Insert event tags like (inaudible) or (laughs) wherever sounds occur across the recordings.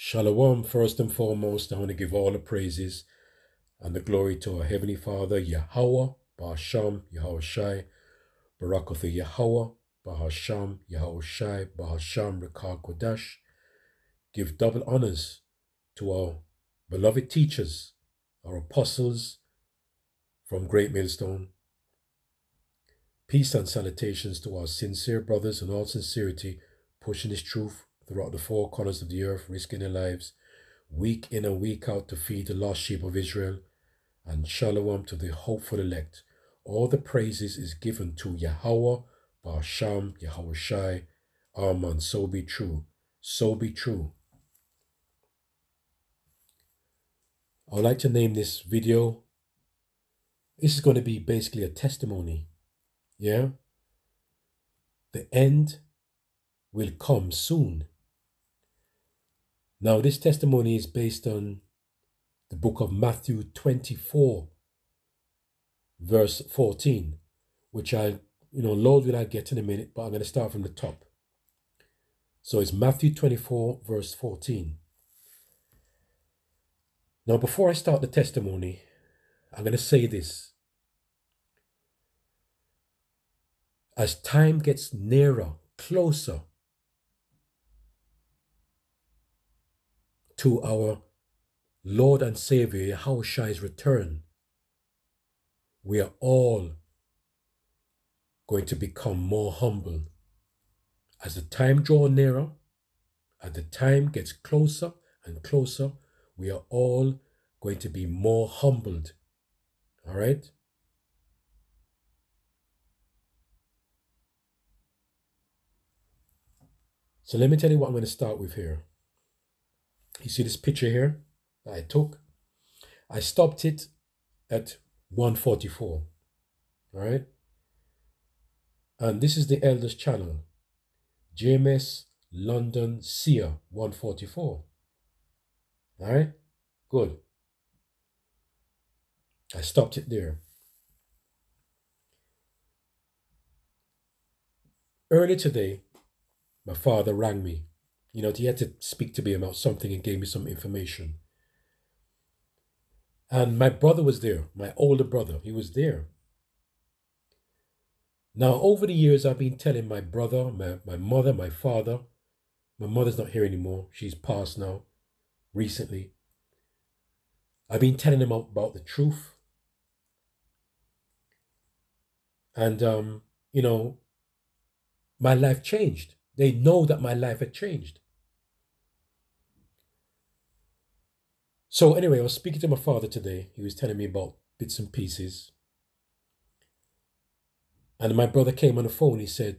Shalom, first and foremost, I want to give all the praises and the glory to our Heavenly Father, Yahweh, Bahasham, Yahweh Shai, Barakath Yahweh, Bahasham, Yahweh Shai, Bahasham, Rekar Kodash. Give double honors to our beloved teachers, our apostles from Great Millstone. Peace and salutations to our sincere brothers in all sincerity, pushing this truth throughout the four corners of the earth, risking their lives, week in and week out to feed the lost sheep of Israel, and shalom to the hopeful elect. All the praises is given to Yahweh, Basham, Yahweh Shai, Amen. So be true. So be true. I would like to name this video. This is going to be basically a testimony. Yeah? The end will come soon. Now, this testimony is based on the book of Matthew 24, verse 14, which I, you know, Lord will I get in a minute, but I'm going to start from the top. So it's Matthew 24, verse 14. Now, before I start the testimony, I'm going to say this. As time gets nearer, closer to our Lord and Savior Yahushua's return, we are all going to become more humble. As the time draws nearer, as the time gets closer and closer, we are all going to be more humbled. All right? So let me tell you what I'm going to start with here. You see this picture here I took? I stopped it at 144. All right? And this is the elders channel. GMS London Seer 144. All right, good. I stopped it there. Early today, my father rang me. You know, he had to speak to me about something and gave me some information. And my brother was there, my older brother, he was there. Now, over the years, I've been telling my brother, my, my mother, my father, my mother's not here anymore, she's passed now recently. I've been telling them about the truth. And, um, you know, my life changed. They know that my life had changed. So, anyway, I was speaking to my father today. He was telling me about bits and pieces. And my brother came on the phone. He said,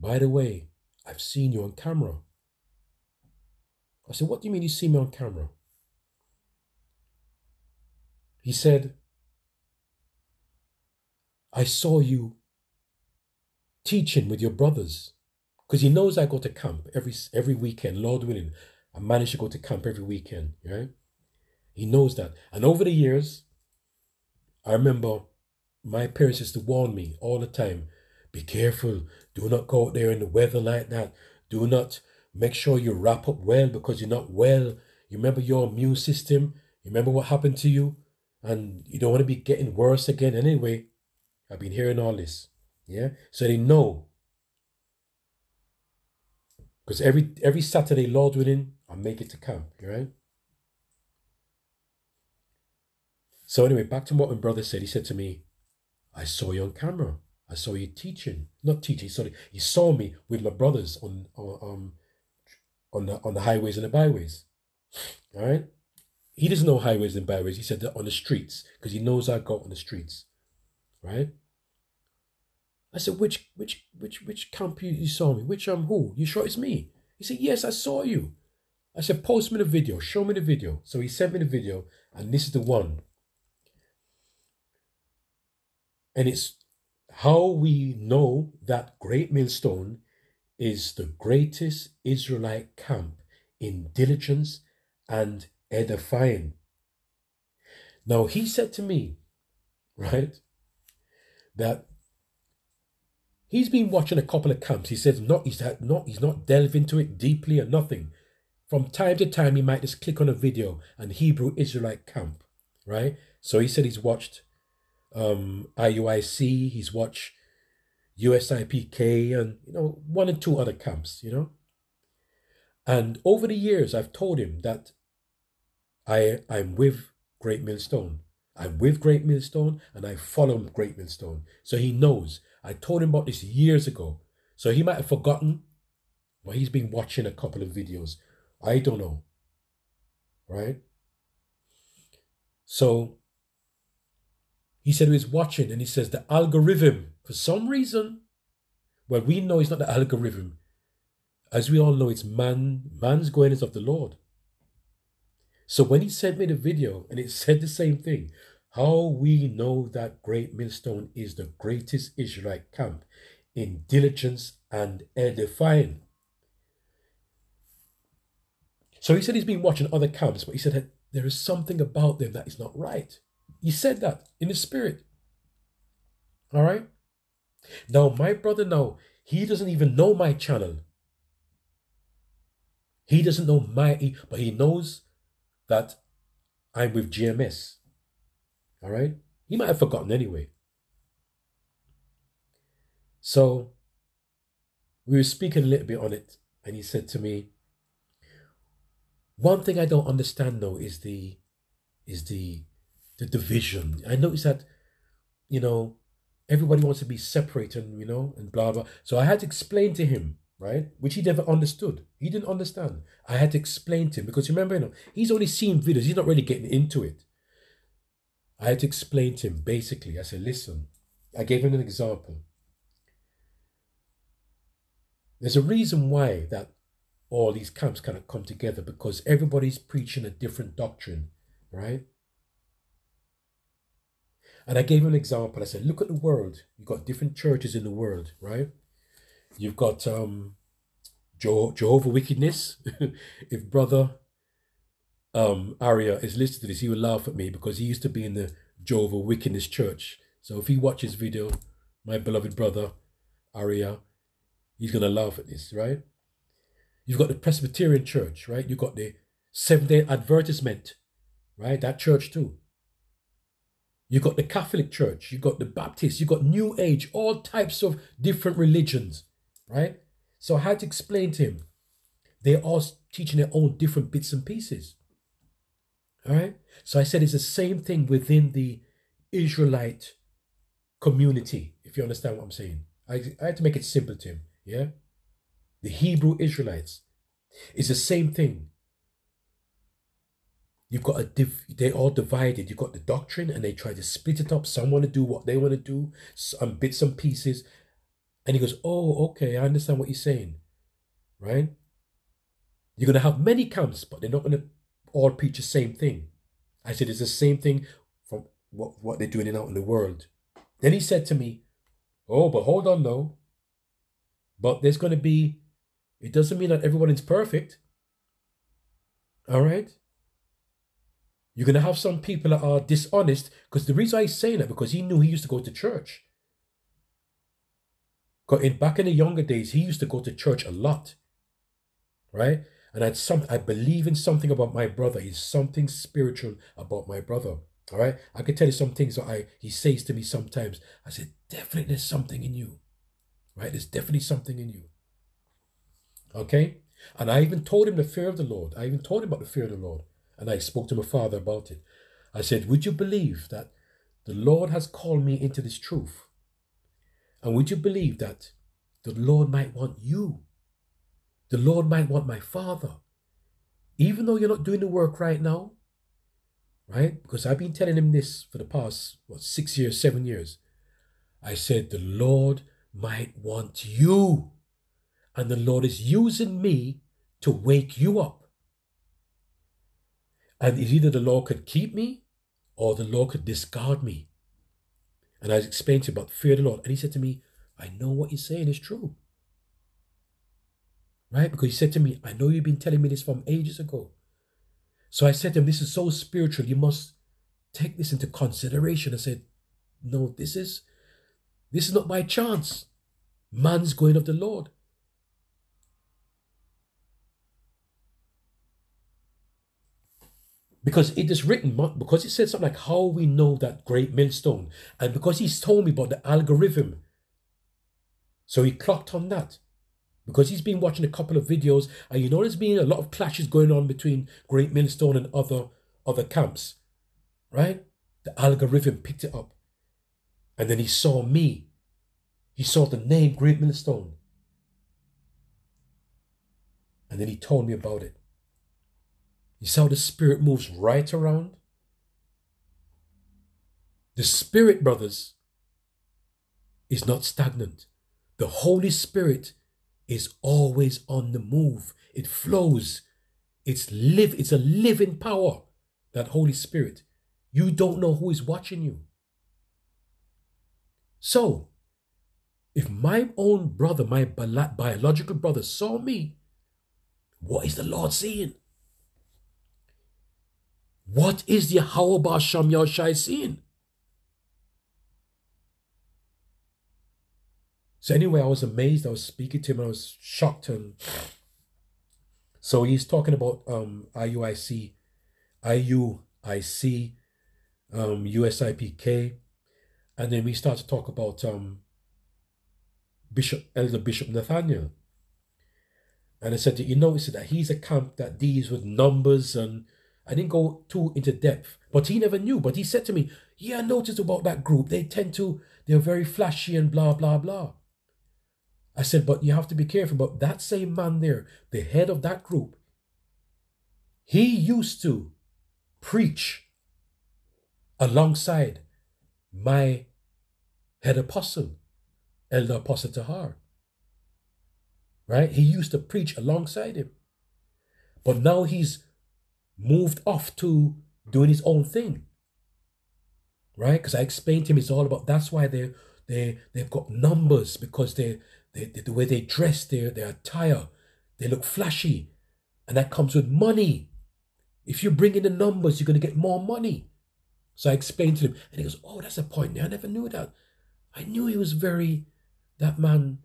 By the way, I've seen you on camera. I said, What do you mean you see me on camera? He said, I saw you teaching with your brothers because he knows I go to camp every every weekend, Lord willing. I manage to go to camp every weekend, right? He knows that. And over the years, I remember my parents used to warn me all the time be careful, do not go out there in the weather like that. Do not Make sure you wrap up well because you're not well. You remember your immune system. You remember what happened to you. And you don't want to be getting worse again anyway. I've been hearing all this. Yeah. So they know. Because every every Saturday, Lord willing, I make it to camp, right? So anyway, back to what my brother said. He said to me, I saw you on camera. I saw you teaching. Not teaching, sorry. He saw me with my brothers on, on um on the on the highways and the byways. All right. He doesn't know highways and byways. He said that on the streets because he knows I go on the streets, right? I said, which which which which camp you, you saw me? Which um who? You sure it's me? He said, yes, I saw you. I said, post me the video, show me the video. So he sent me the video, and this is the one. And it's how we know that great millstone is the greatest Israelite camp in diligence and edifying. Now, he said to me, right, that he's been watching a couple of camps. He says not he's not he's not delved into it deeply or nothing. from time to time he might just click on a video and Hebrew Israelite camp, right? So he said he's watched um, IUIC, he's watched USIPK, and you know one and two other camps, you know. And over the years, I've told him that I I'm with Great Millstone. I'm with Great Millstone, and I follow Great Millstone, so he knows. I told him about this years ago, so he might have forgotten, but he's been watching a couple of videos. I don't know, right? So he said he was watching and he says the algorithm, for some reason, well, we know it's not the algorithm. As we all know, it's man, man's going is of the Lord. So when he sent me the video and it said the same thing, how we know that Great Millstone is the greatest Israelite camp in diligence and edifying. So he said he's been watching other camps, but he said there is something about them that is not right. He said that in the spirit. All right. Now, my brother, now, he doesn't even know my channel. He doesn't know my, but he knows that I'm with GMS. All right. He might have forgotten anyway. So we were speaking a little bit on it, and he said to me, one thing I don't understand though is the is the the division. I noticed that, you know, everybody wants to be separated, you know, and blah blah. So I had to explain to him, right, which he never understood. He didn't understand. I had to explain to him because remember, you know, he's only seen videos. He's not really getting into it. I had to explain to him basically. I said, listen. I gave him an example. There's a reason why that all these camps kind of come together because everybody's preaching a different doctrine, right? And I gave him an example. I said, look at the world. You've got different churches in the world, right? You've got um, Jehovah Wickedness. (laughs) if brother um, Aria is listening to this, he will laugh at me because he used to be in the Jehovah Wickedness church. So if he watches video, my beloved brother Aria, he's going to laugh at this, right? You've got the Presbyterian church, right? You've got the Seventh day Advertisement, right? That church too. You got the Catholic Church, you've got the Baptist, you've got New Age, all types of different religions, right? So I had to explain to him, they're all teaching their own different bits and pieces. All right. So I said it's the same thing within the Israelite community, if you understand what I'm saying. I, I had to make it simple to him. Yeah. The Hebrew Israelites. It's the same thing. You've got a div- they're all divided. You've got the doctrine, and they try to split it up. Some want to do what they want to do, some um, bits and pieces. And he goes, "Oh, okay, I understand what you're saying, right? You're gonna have many camps, but they're not gonna all preach the same thing." I said, "It's the same thing from what what they're doing out in the world." Then he said to me, "Oh, but hold on, though. But there's gonna be. It doesn't mean that everyone is perfect. All right." You're going to have some people that are dishonest because the reason he's saying that because he knew he used to go to church. Because in, back in the younger days, he used to go to church a lot. Right? And I some I believe in something about my brother. He's something spiritual about my brother. All right. I can tell you some things that I he says to me sometimes. I said, definitely there's something in you. Right? There's definitely something in you. Okay? And I even told him the fear of the Lord. I even told him about the fear of the Lord. And I spoke to my father about it. I said, Would you believe that the Lord has called me into this truth? And would you believe that the Lord might want you? The Lord might want my father. Even though you're not doing the work right now, right? Because I've been telling him this for the past, what, six years, seven years. I said, The Lord might want you. And the Lord is using me to wake you up. And it's either the Lord could keep me or the Lord could discard me. And I explained to him about fear of the Lord. And he said to me, I know what you're saying is true. Right? Because he said to me, I know you've been telling me this from ages ago. So I said to him, This is so spiritual. You must take this into consideration. I said, No, this is this is not by chance. Man's going of the Lord. Because it is written, because it said something like how we know that great millstone, and because he's told me about the algorithm. So he clocked on that. Because he's been watching a couple of videos, and you know there's been a lot of clashes going on between Great Millstone and other other camps. Right? The algorithm picked it up. And then he saw me. He saw the name Great Millstone. And then he told me about it. You see how the Spirit moves right around? The Spirit, brothers, is not stagnant. The Holy Spirit is always on the move. It flows. It's live. It's a living power. That Holy Spirit. You don't know who is watching you. So, if my own brother, my biological brother, saw me, what is the Lord saying? What is the Yahweh Yahushai saying? So anyway, I was amazed. I was speaking to him. I was shocked. And so he's talking about um, IUIC, IUIC, um, USIPK, and then we start to talk about um, Bishop Elder Bishop Nathaniel. And I said, that you notice that he's a camp that deals with numbers and I didn't go too into depth, but he never knew. But he said to me, Yeah, I noticed about that group. They tend to, they're very flashy and blah, blah, blah. I said, But you have to be careful. But that same man there, the head of that group, he used to preach alongside my head apostle, Elder Apostle Tahar. Right? He used to preach alongside him. But now he's moved off to doing his own thing. Right? Because I explained to him it's all about that's why they they they've got numbers because they, they, they the way they dress, their their attire, they look flashy. And that comes with money. If you bring in the numbers, you're gonna get more money. So I explained to him, and he goes, Oh, that's a point. I never knew that. I knew he was very that man,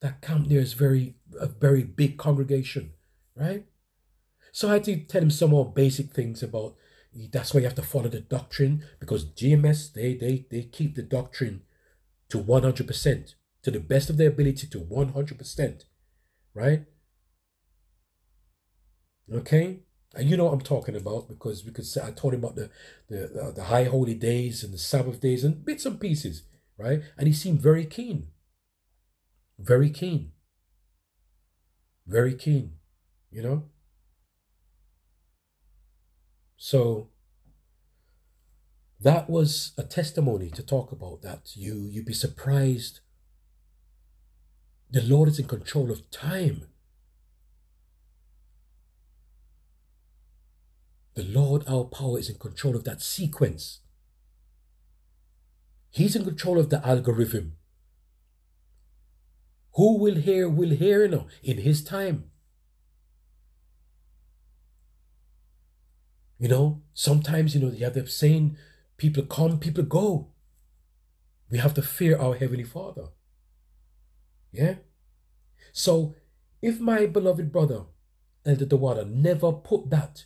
that camp there is very a very big congregation, right? So I had to tell him some more basic things about that's why you have to follow the doctrine because GMS they they they keep the doctrine to 100% to the best of their ability to 100%, right? Okay? And you know what I'm talking about because because I told him about the the uh, the high holy days and the Sabbath days and bits and pieces, right? And he seemed very keen. Very keen. Very keen, you know? So that was a testimony to talk about that. You you'd be surprised. The Lord is in control of time. The Lord, our power, is in control of that sequence. He's in control of the algorithm. Who will hear will hear in his time. You know, sometimes, you know, you have the saying, people come, people go. We have to fear our Heavenly Father. Yeah? So, if my beloved brother, Elder Dawada, never put that,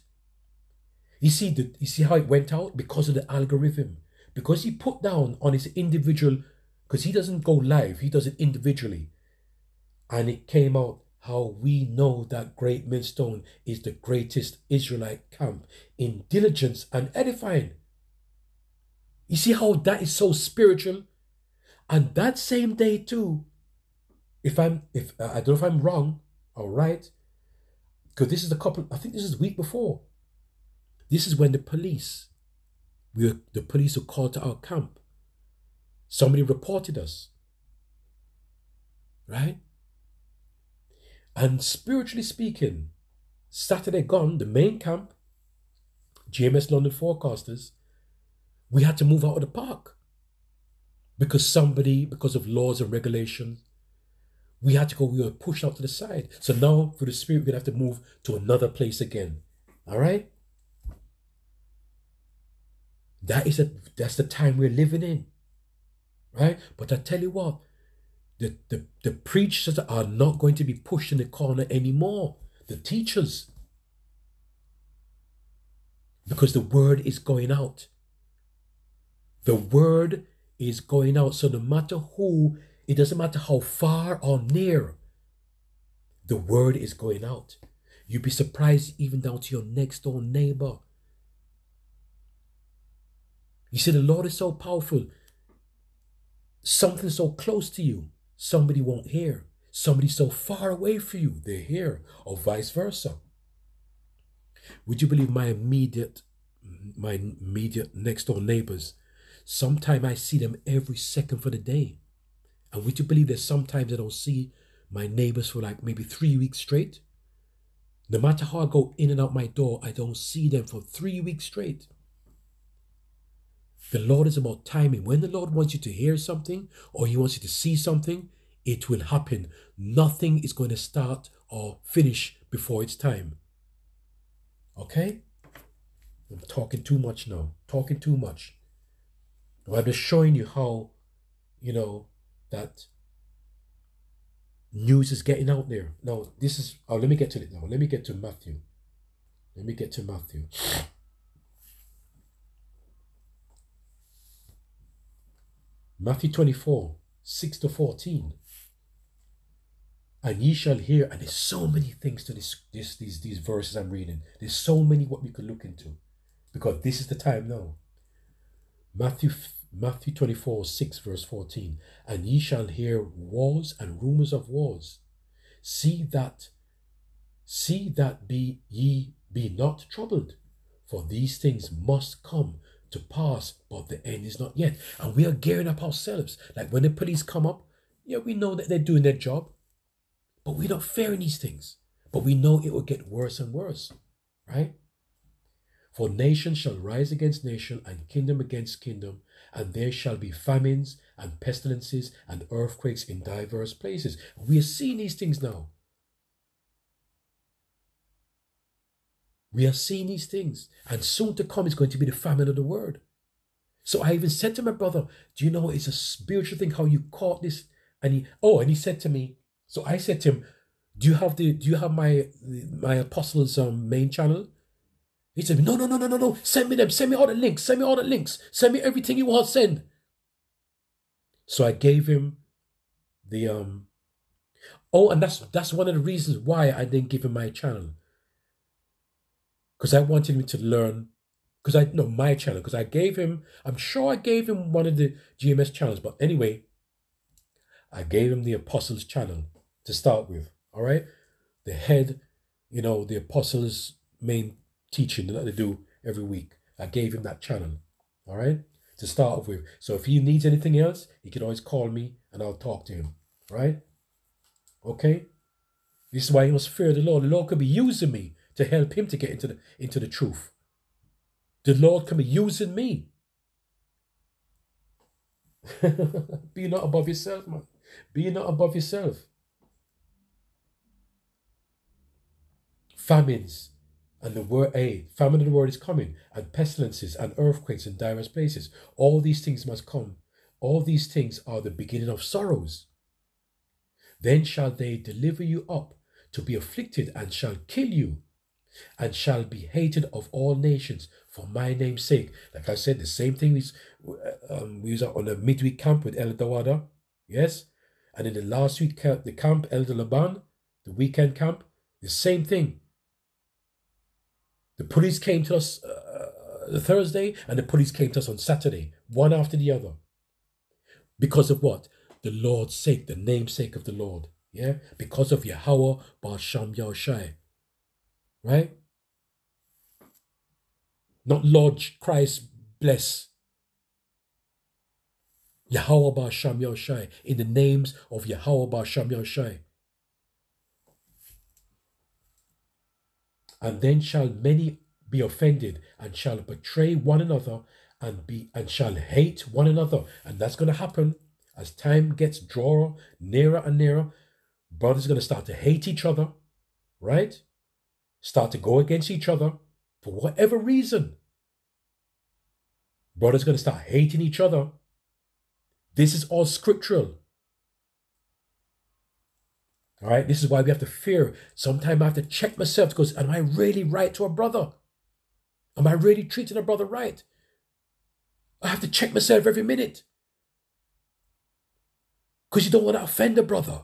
you see, the, you see how it went out? Because of the algorithm. Because he put down on his individual, because he doesn't go live, he does it individually. And it came out how we know that great millstone is the greatest Israelite camp in diligence and edifying. You see how that is so spiritual? And that same day too, if I'm if uh, I don't know if I'm wrong or right, because this is a couple, I think this is a week before. This is when the police, we were, the police were called to our camp. Somebody reported us. Right? And spiritually speaking, Saturday gone, the main camp, GMS London Forecasters, we had to move out of the park because somebody, because of laws and regulations, we had to go, we were pushed out to the side. So now for the spirit, we're going to have to move to another place again. All right? That is a that's the time we're living in. Right? But I tell you what, the, the, the preachers are not going to be pushed in the corner anymore. The teachers. Because the word is going out. The word is going out. So no matter who, it doesn't matter how far or near, the word is going out. You'd be surprised even down to your next door neighbor. You see, the Lord is so powerful. Something so close to you, somebody won't hear. Somebody so far away from you, they hear, or vice versa. Would you believe my immediate, my immediate next door neighbors? Sometimes I see them every second for the day. And would you believe that sometimes I don't see my neighbors for like maybe three weeks straight? No matter how I go in and out my door, I don't see them for three weeks straight. The Lord is about timing. When the Lord wants you to hear something or He wants you to see something, it will happen. Nothing is going to start or finish before it's time. Okay? I'm talking too much now. Talking too much. I'm just showing you how, you know, that news is getting out there. Now, this is, oh, let me get to it now. Let me get to Matthew. Let me get to Matthew. Matthew 24, 6 to 14. And ye shall hear, and there's so many things to this, this these, these verses I'm reading. There's so many what we could look into. Because this is the time now. Matthew Matthew 24, 6, verse 14. And ye shall hear wars and rumors of wars. See that, see that be ye be not troubled, for these things must come to pass, but the end is not yet. And we are gearing up ourselves. Like when the police come up, yeah, we know that they're doing their job, but we're not fearing these things. But we know it will get worse and worse, right? For nation shall rise against nation, and kingdom against kingdom, and there shall be famines and pestilences and earthquakes in diverse places. We are seeing these things now. We are seeing these things, and soon to come is going to be the famine of the word. So I even said to my brother, Do you know it's a spiritual thing how you caught this? And he, oh, and he said to me, So I said to him, Do you have the do you have my my apostles um, main channel? He said, No, no, no, no, no, no. Send me them. Send me all the links. Send me all the links. Send me everything you want. Send. So I gave him the um. Oh, and that's that's one of the reasons why I didn't give him my channel because I wanted him to learn. Because I know my channel. Because I gave him. I'm sure I gave him one of the GMS channels. But anyway, I gave him the Apostles channel to start with. All right, the head, you know, the Apostles main teaching that they do every week. I gave him that channel. All right, to start off with. So if he needs anything else, he can always call me and I'll talk to him. Right? Okay. This is why he must fear the Lord. The Lord could be using me to help him to get into the into the truth. The Lord can be using me. (laughs) be not above yourself, man. Be not above yourself. Famines and the word a famine of the word is coming, and pestilences and earthquakes in diverse places. All these things must come. All these things are the beginning of sorrows. Then shall they deliver you up to be afflicted and shall kill you and shall be hated of all nations for my name's sake. Like I said, the same thing we, um, we was on the midweek camp with El Dawada, yes? And in the last week, the camp, El Laban, the weekend camp, the same thing. The police came to us uh, the Thursday and the police came to us on Saturday, one after the other. Because of what? The Lord's sake, the namesake of the Lord. Yeah? Because of Yahweh Bar Sham Yahushai right? Not Lord Christ bless. Yahweh Yoshai, in the names of Yahweh Yoshai. And then shall many be offended and shall betray one another and be and shall hate one another. And that's going to happen as time gets drawer nearer and nearer. Brothers are going to start to hate each other, right? Start to go against each other for whatever reason, brothers going to start hating each other. This is all scriptural. All right, this is why we have to fear. Sometimes I have to check myself because am I really right to a brother? Am I really treating a brother right? I have to check myself every minute. Because you don't want to offend a brother.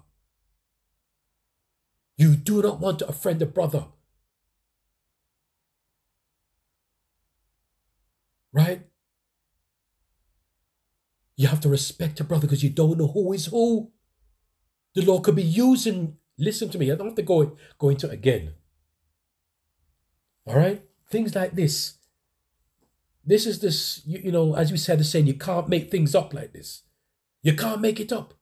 You do not want to offend a brother. Right? You have to respect a brother because you don't know who is who. The Lord could be using, listen to me, I don't have to go, go into again. All right? Things like this. This is this, you, you know, as we said the saying, you can't make things up like this. You can't make it up.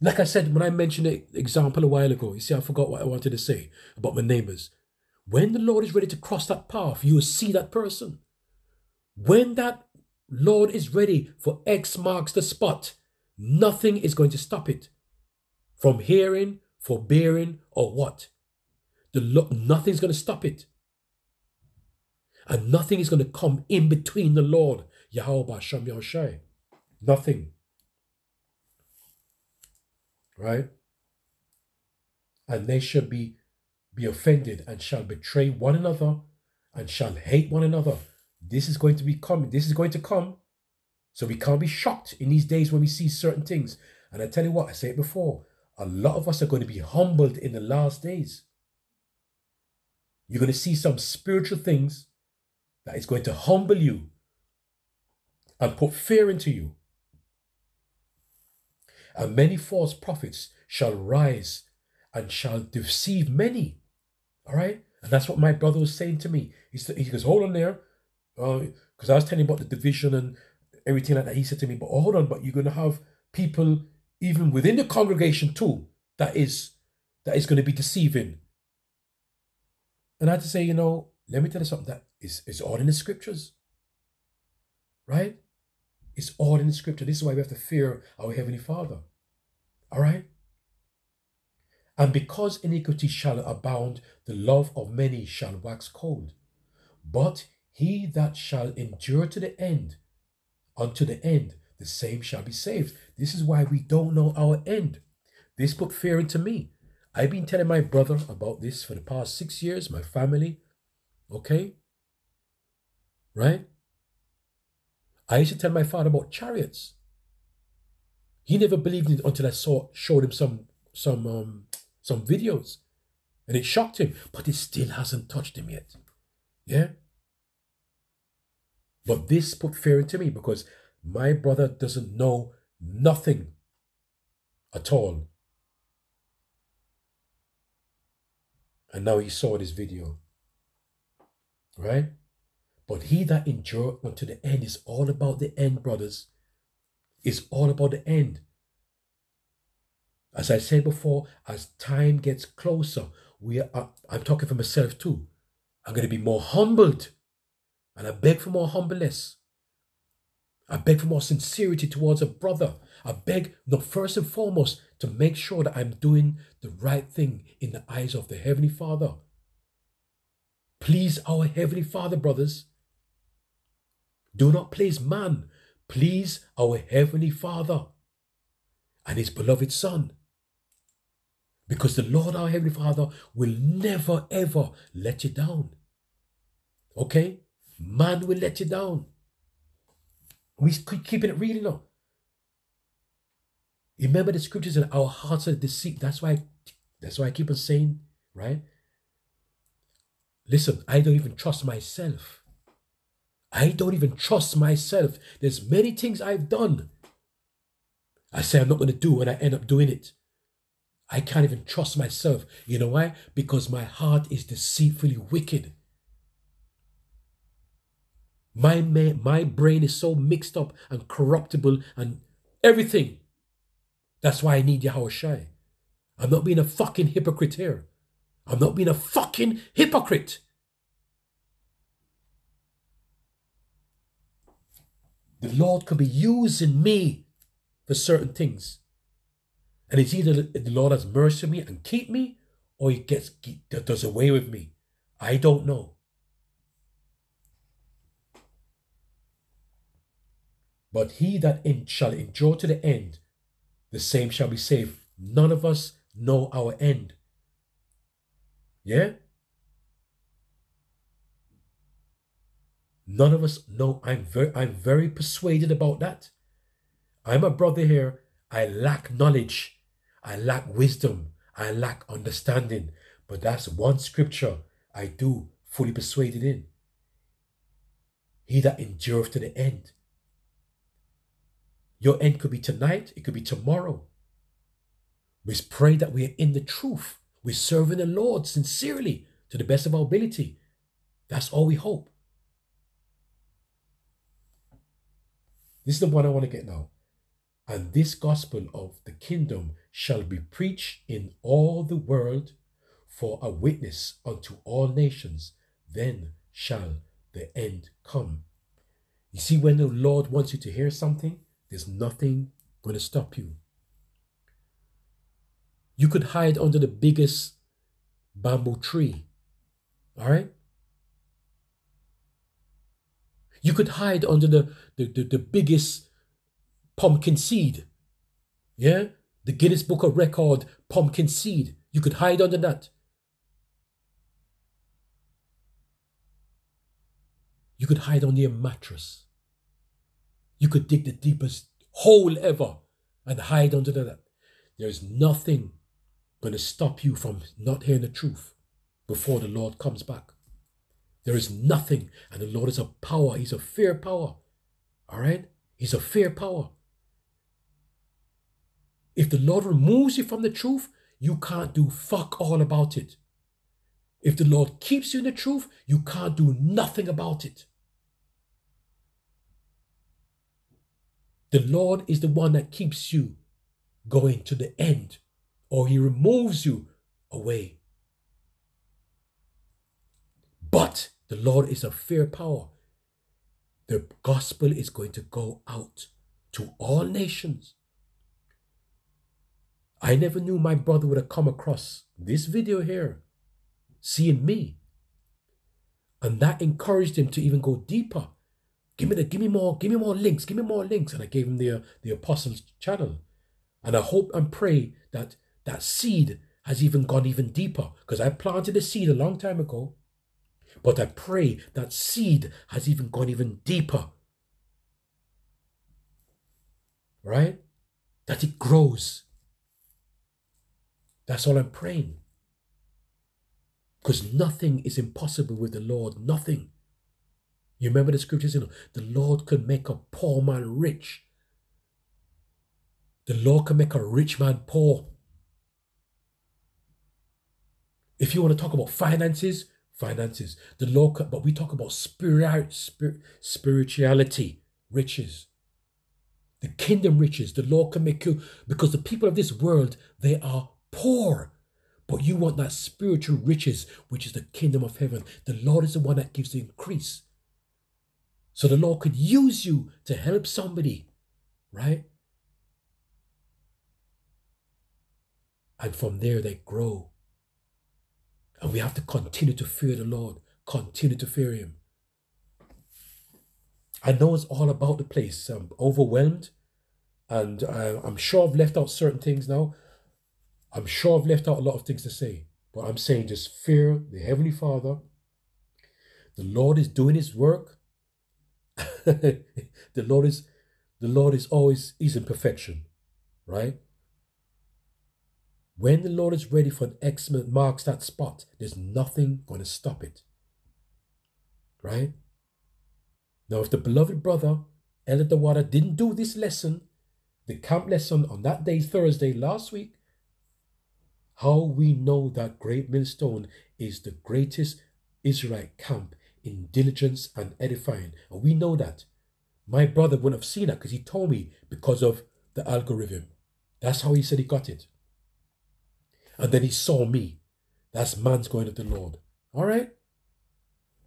Like I said, when I mentioned an example a while ago, you see, I forgot what I wanted to say about my neighbors. When the Lord is ready to cross that path, you will see that person. When that Lord is ready for X marks the spot, nothing is going to stop it from hearing, forbearing, or what. The nothing's going to stop it. And nothing is going to come in between the Lord, Yahweh Shem Yahushai. Nothing. Right? And they should be, be offended and shall betray one another and shall hate one another. This is going to be coming. This is going to come. So we can't be shocked in these days when we see certain things. And I tell you what, I say it before, a lot of us are going to be humbled in the last days. You're going to see some spiritual things that is going to humble you and put fear into you. And many false prophets shall rise and shall deceive many. All right? And that's what my brother was saying to me. He, he goes, Hold on there because uh, I was telling him about the division and everything like that. He said to me, but hold on, but you're going to have people even within the congregation too that is that is going to be deceiving. And I had to say, you know, let me tell you something that is is all in the scriptures, right? It's all in the scripture. This is why we have to fear our heavenly Father. All right. And because iniquity shall abound, the love of many shall wax cold. But he that shall endure to the end, unto the end, the same shall be saved. This is why we don't know our end. This put fear into me. I've been telling my brother about this for the past six years, my family. Okay? Right? I used to tell my father about chariots. He never believed it until I saw showed him some some um some videos. And it shocked him, but it still hasn't touched him yet. Yeah? But this put fear into me because my brother doesn't know nothing at all. And now he saw this video. Right? But he that endure unto the end is all about the end, brothers. It's all about the end. As I said before, as time gets closer, we are, uh, I'm talking for myself too. I'm going to be more humbled and I beg for more humbleness. I beg for more sincerity towards a brother. I beg, no, first and foremost, to make sure that I'm doing the right thing in the eyes of the Heavenly Father. Please our Heavenly Father, brothers. Do not please man. Please our Heavenly Father and His beloved Son. Because the Lord our Heavenly Father will never ever let you down. Okay? Man will let you down. We keeping it real, know. Remember the scriptures and our hearts are deceit. That's why that's why I keep on saying, right? Listen, I don't even trust myself. I don't even trust myself. There's many things I've done. I say I'm not going to do and I end up doing it. I can't even trust myself. You know why? Because my heart is deceitfully wicked. My, my brain is so mixed up and corruptible and everything. That's why I need Yahweh Shai. I'm not being a fucking hypocrite here. I'm not being a fucking hypocrite. The Lord could be using me for certain things. And it's either the Lord has mercy on me and keep me, or he gets does away with me. I don't know. But he that in, shall endure to the end, the same shall be saved. None of us know our end. Yeah? None of us know. I'm very, I'm very persuaded about that. I'm a brother here. I lack knowledge. I lack wisdom. I lack understanding. But that's one scripture I do fully persuaded in. He that endureth to the end. Your end could be tonight, it could be tomorrow. We pray that we are in the truth. We're serving the Lord sincerely to the best of our ability. That's all we hope. This is the one I want to get now. And this gospel of the kingdom shall be preached in all the world for a witness unto all nations. Then shall the end come. You see, when the Lord wants you to hear something, there's nothing going to stop you. You could hide under the biggest bamboo tree. All right? You could hide under the, the, the, the biggest pumpkin seed. Yeah? The Guinness Book of Record pumpkin seed. You could hide under that. You could hide under your mattress. You could dig the deepest hole ever and hide under that. There's nothing going to stop you from not hearing the truth before the Lord comes back. There is nothing. And the Lord is a power. He's a fair power. All right? He's a fair power. If the Lord removes you from the truth, you can't do fuck all about it. If the Lord keeps you in the truth, you can't do nothing about it. The Lord is the one that keeps you going to the end, or He removes you away. But the Lord is a fair power. The gospel is going to go out to all nations. I never knew my brother would have come across this video here, seeing me. And that encouraged him to even go deeper. Give me the, give me more, give me more links, give me more links. And I gave him the, uh, the Apostles channel. And I hope and pray that that seed has even gone even deeper. Because I planted a seed a long time ago. But I pray that seed has even gone even deeper. Right? That it grows. That's all I'm praying. Because nothing is impossible with the Lord. Nothing. You remember the scriptures, you know, the Lord can make a poor man rich. The Lord can make a rich man poor. If you want to talk about finances, finances. The Lord, can, but we talk about spirit, spirit, spirituality, riches. The kingdom riches, the Lord can make you, because the people of this world, they are poor. But you want that spiritual riches, which is the kingdom of heaven. The Lord is the one that gives the increase. So the Lord could use you to help somebody, right? And from there they grow. And we have to continue to fear the Lord, continue to fear Him. I know it's all about the place. I'm overwhelmed, and I, I'm sure I've left out certain things now. I'm sure I've left out a lot of things to say, but I'm saying just fear the Heavenly Father. The Lord is doing His work. (laughs) the Lord is, the Lord is always He's in perfection, right? When the Lord is ready for an excellent marks that spot, there's nothing going to stop it. Right? Now, if the beloved brother, Elder Dawada, didn't do this lesson, the camp lesson on that day, Thursday, last week, how we know that Great Millstone is the greatest Israelite camp in diligence and edifying. And we know that. My brother wouldn't have seen that because he told me because of the algorithm. That's how he said he got it. And then he saw me. That's man's going to the Lord. All right?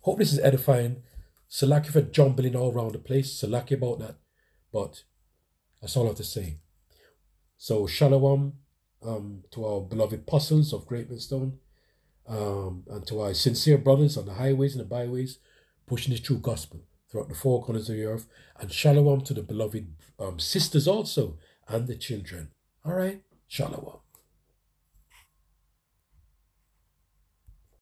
Hope this is edifying. Salaki for jumbling all around the place. Salaki about that. But that's all I have to say. So, shalom um, to our beloved apostles of Great Millstone um, and to our sincere brothers on the highways and the byways pushing the true gospel throughout the four corners of the earth. And shalom to the beloved um, sisters also and the children. All right? Shalom.